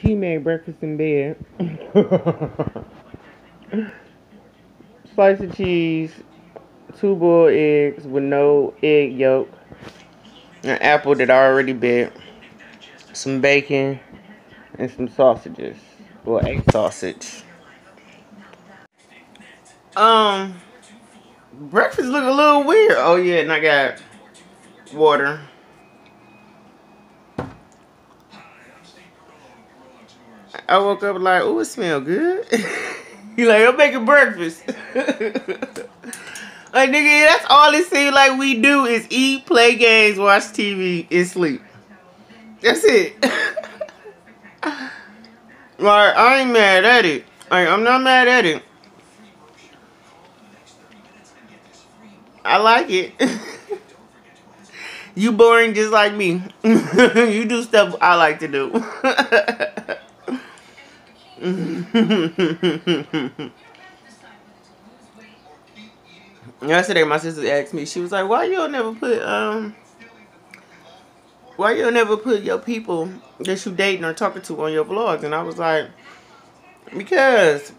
T made breakfast in bed. Slice of cheese, two boiled eggs with no egg yolk, an apple that I already bit, some bacon, and some sausages. Well, egg sausage. Um, breakfast look a little weird. Oh yeah, and I got water. I woke up like, oh, it smell good. he like, I'm making breakfast. like, nigga, that's all it seems like we do is eat, play games, watch TV, and sleep. That's it. like, I ain't mad at it. Like, I'm not mad at it. I like it. you boring just like me. you do stuff I like to do. Yesterday, my sister asked me, she was like, why you don't never put, um, why you don't never put your people that you dating or talking to on your vlogs? And I was like, because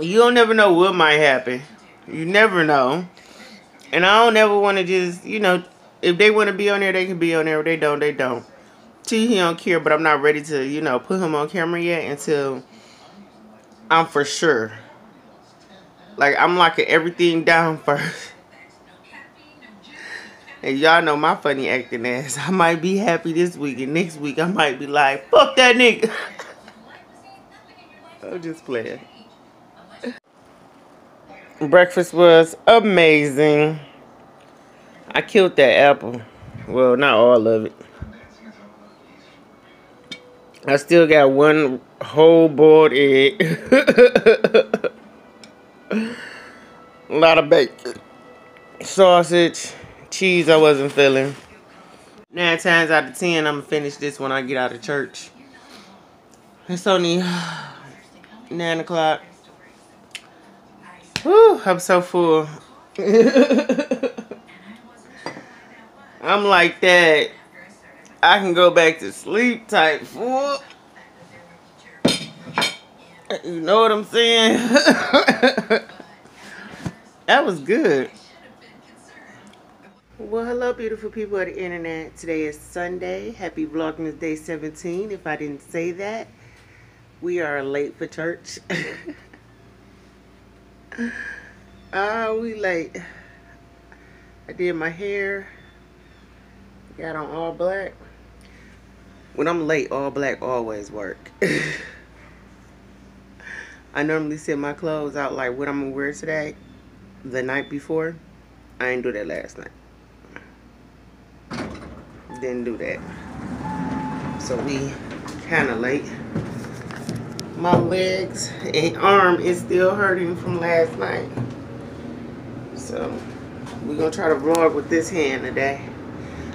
you don't never know what might happen. You never know. And I don't ever want to just, you know, if they want to be on there, they can be on there. If they don't, they don't. T, he don't care, but I'm not ready to, you know, put him on camera yet until I'm for sure. Like, I'm locking everything down first. And y'all know my funny acting ass. I might be happy this week, and next week I might be like, fuck that nigga. I'm just playing. Breakfast was amazing. I killed that apple. Well, not all of it. I still got one whole boiled egg. A lot of bacon. Sausage. Cheese I wasn't feeling. Nine times out of ten, I'm going to finish this when I get out of church. It's only 9 o'clock. Whew, I'm so full. I'm like that. I can go back to sleep type full. You know what I'm saying? that was good. Well, hello, beautiful people of the internet. Today is Sunday. Happy Vlogmas Day 17. If I didn't say that, we are late for church. Ah, uh, we late. I did my hair. Got on all black. When I'm late, all black always work. I normally set my clothes out like what I'm gonna wear today the night before. I didn't do that last night. Didn't do that. So we kind of late. My legs and arm is still hurting from last night. So we're gonna try to vlog with this hand today.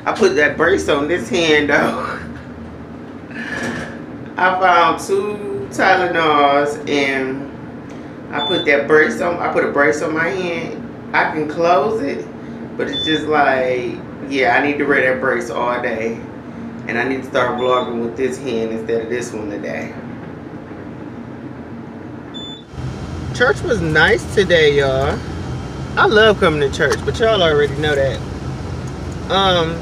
I put that brace on this hand though. I found two Tylenols and I put that brace on, I put a brace on my hand. I can close it, but it's just like, yeah, I need to wear that brace all day. And I need to start vlogging with this hand instead of this one today. Church was nice today, y'all. I love coming to church, but y'all already know that. Um,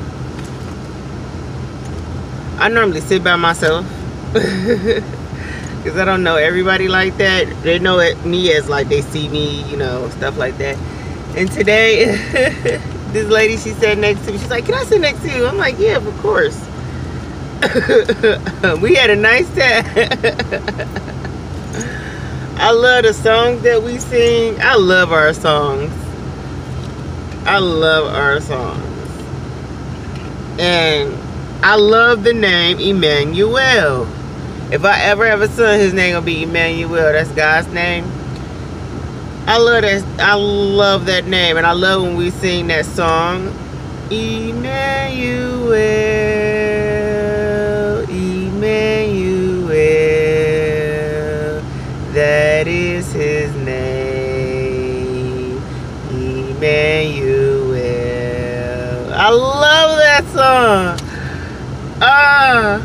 I normally sit by myself because I don't know everybody like that. They know it, me as like they see me, you know, stuff like that. And today, this lady, she sat next to me. She's like, can I sit next to you? I'm like, yeah, of course. we had a nice time. I love the songs that we sing. I love our songs. I love our songs. And I love the name Emmanuel. If I ever have a son, his name will be Emmanuel. That's God's name. I love that. I love that name, and I love when we sing that song. Emmanuel, Emmanuel. That is his name, Emmanuel. I love that song. Ah,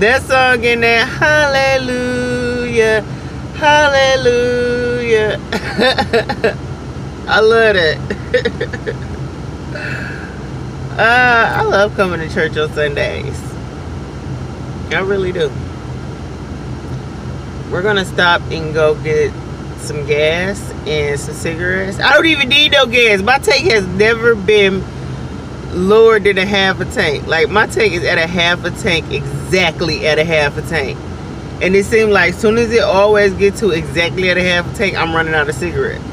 that song in there, hallelujah, hallelujah. I love it. uh, I love coming to church on Sundays. I really do. We're gonna stop and go get some gas and some cigarettes. I don't even need no gas. My tank has never been lower than a half a tank. Like my tank is at a half a tank, exactly at a half a tank. And it seemed like as soon as it always get to exactly at a half a tank, I'm running out of cigarettes.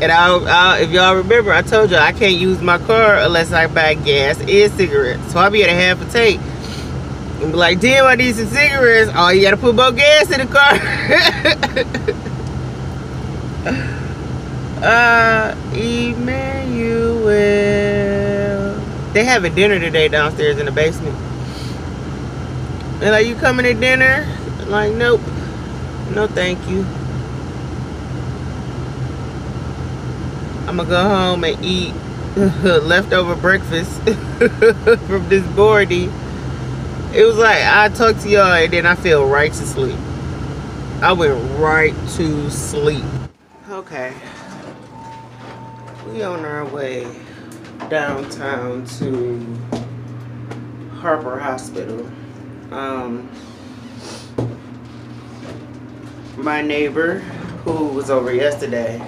And I, I if y'all remember, I told y'all I can't use my car unless I buy gas and cigarettes. So I'll be at a half a tank and be like, damn, I need some cigarettes. Oh, you gotta put more gas in the car. uh, Emmanuel. They having dinner today downstairs in the basement. And are you coming to dinner? Like, nope. No, thank you. I'm gonna go home and eat leftover breakfast from this boardie. It was like I talked to y'all and then I fell right to sleep. I went right to sleep. Okay. We on our way downtown to Harper Hospital. Um, my neighbor who was over yesterday,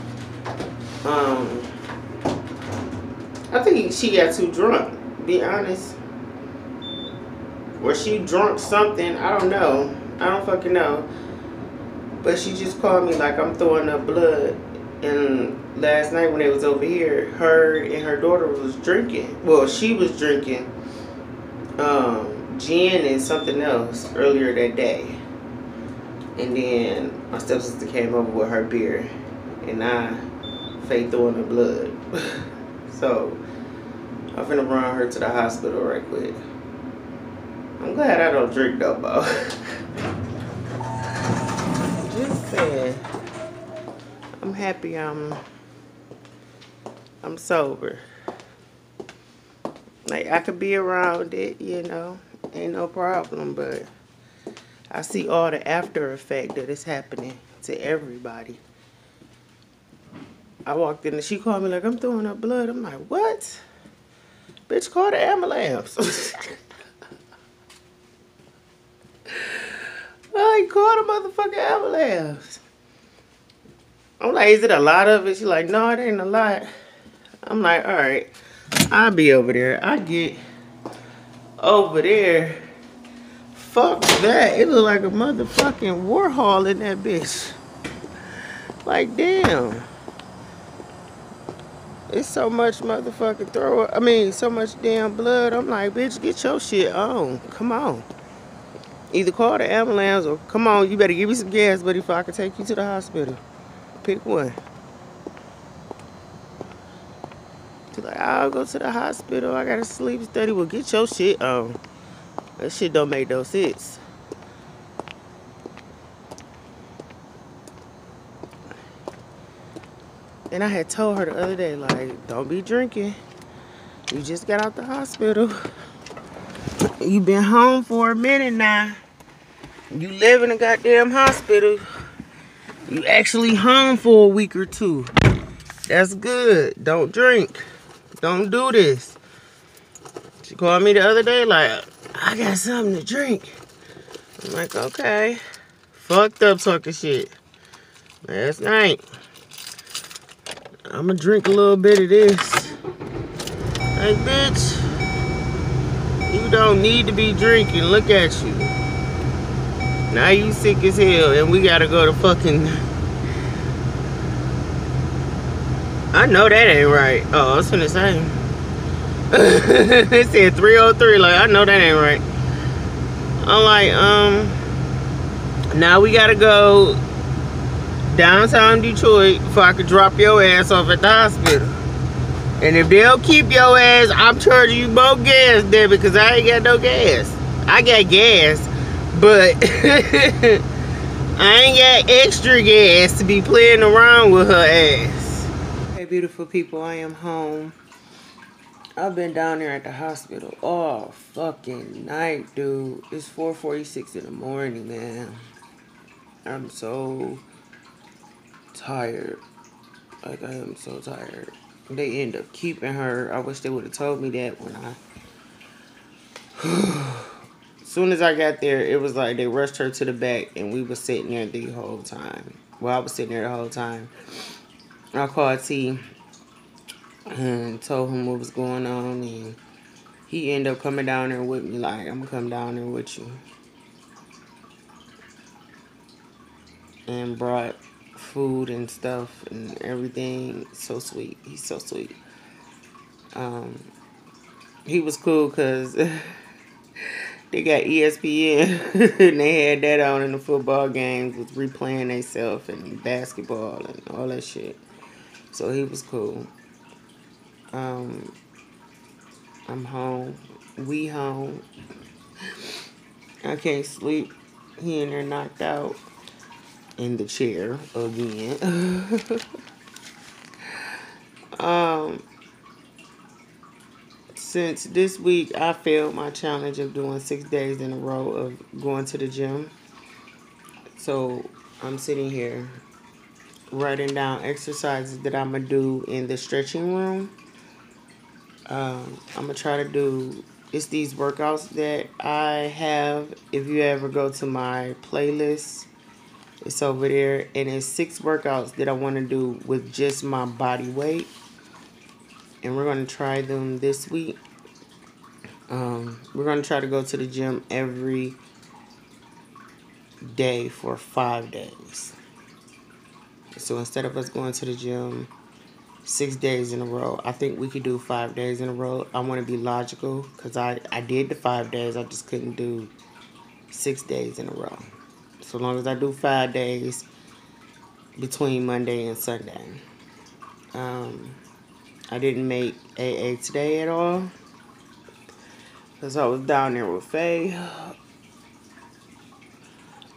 um, I think she got too drunk, be honest or she drunk something. I don't know. I don't fucking know. But she just called me like I'm throwing up blood. And last night when they was over here, her and her daughter was drinking. Well, she was drinking um, gin and something else earlier that day. And then my stepsister came over with her beer. And I fake throwing the blood. so I'm finna run her to the hospital right quick. I'm glad I don't drink no more. Just saying. I'm happy I'm I'm sober. Like I could be around it, you know, ain't no problem, but I see all the after effect that is happening to everybody. I walked in and she called me like, I'm throwing up blood. I'm like, what? Bitch, call the ambulance. I caught a motherfucking avalanche. I'm like, is it a lot of it? She's like, no, it ain't a lot. I'm like, all right, I'll be over there. I get over there. Fuck that. It look like a motherfucking Warhol in that bitch. Like, damn. It's so much motherfucking throw. I mean, so much damn blood. I'm like, bitch, get your shit on. Come on. Either call the ambulance or come on, you better give me some gas, buddy, if I can take you to the hospital. Pick one. She's like, I'll go to the hospital. I got a sleep study. Well, get your shit on. That shit don't make no sense. And I had told her the other day, like, don't be drinking. You just got out the hospital. You been home for a minute now. You live in a goddamn hospital. You actually home for a week or two. That's good. Don't drink. Don't do this. She called me the other day like, I got something to drink. I'm like, okay. Fucked up talking shit. Last night. I'm gonna drink a little bit of this. Like, bitch. You don't need to be drinking. Look at you. Now you sick as hell and we gotta go to fucking... I know that ain't right. Oh, I was finna say. it said 303. Like, I know that ain't right. I'm like, um... Now we gotta go downtown Detroit before I could drop your ass off at the hospital. And if they'll keep your ass, I'm charging you more gas there because I ain't got no gas. I got gas, but I ain't got extra gas to be playing around with her ass. Beautiful people, I am home. I've been down there at the hospital all fucking night, dude. It's 4:46 in the morning, man. I'm so tired. Like I am so tired. They end up keeping her. I wish they would have told me that when I. as soon as I got there, it was like they rushed her to the back, and we were sitting there the whole time. Well, I was sitting there the whole time. I called T and told him what was going on, and he ended up coming down there with me. Like I'm gonna come down there with you, and brought food and stuff and everything. So sweet. He's so sweet. Um, he was cool because they got ESPN and they had that on in the football games with replaying themselves and basketball and all that shit. So he was cool. Um, I'm home. We home. I can't sleep. He and there knocked out in the chair again. um, since this week, I failed my challenge of doing six days in a row of going to the gym. So I'm sitting here writing down exercises that I'm gonna do in the stretching room. Um, I'm gonna try to do it's these workouts that I have. If you ever go to my playlist it's over there. And it's six workouts that I want to do with just my body weight. And we're going to try them this week. Um, we're going to try to go to the gym every day for five days. So instead of us going to the gym six days in a row, I think we could do five days in a row. I want to be logical because I, I did the five days. I just couldn't do six days in a row so long as I do five days between Monday and Sunday. Um, I didn't make AA today at all because I was down there with Fay.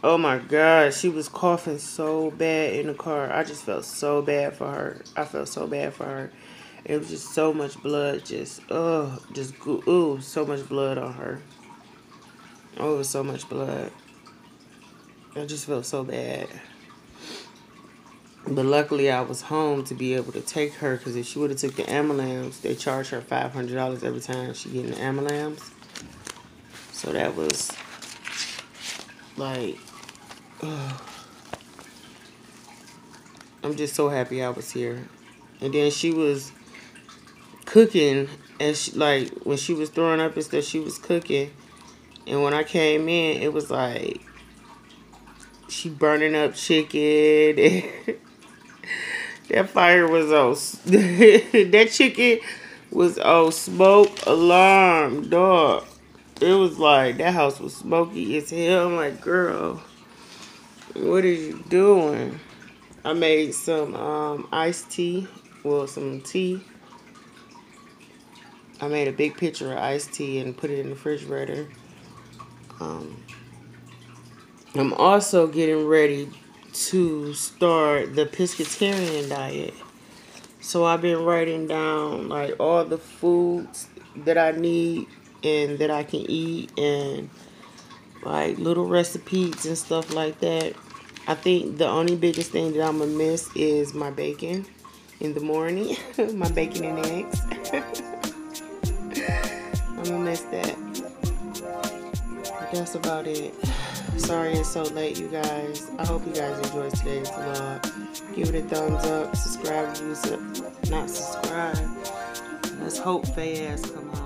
Oh my God, she was coughing so bad in the car. I just felt so bad for her. I felt so bad for her. It was just so much blood, just, oh, just, ooh, so much blood on her. Oh, it was so much blood. I just felt so bad. But luckily, I was home to be able to take her because if she would have took the ambulance, they charge her five hundred dollars every time she get in the ambulance. So that was like, I'm just so happy I was here. And then she was cooking, and she, like when she was throwing up and stuff, she was cooking. And when I came in, it was like she burning up chicken. that fire was on. that chicken was on smoke alarm, dog. It was like that house was smoky as hell. I'm like, girl, what are you doing? I made some um, iced tea, well, some tea. I made a big pitcher of iced tea and put it in the refrigerator. Um, I'm also getting ready to start the pescatarian diet. So I've been writing down like all the foods that I need and that I can eat and like little recipes and stuff like that. I think the only biggest thing that I'm gonna miss is my bacon in the morning, my bacon and eggs. I'm gonna miss that. That's about it. Sorry it's so late, you guys. I hope you guys enjoyed today's vlog. Give it a thumbs up. Subscribe if you not subscribe. Let's hope Fay has come on.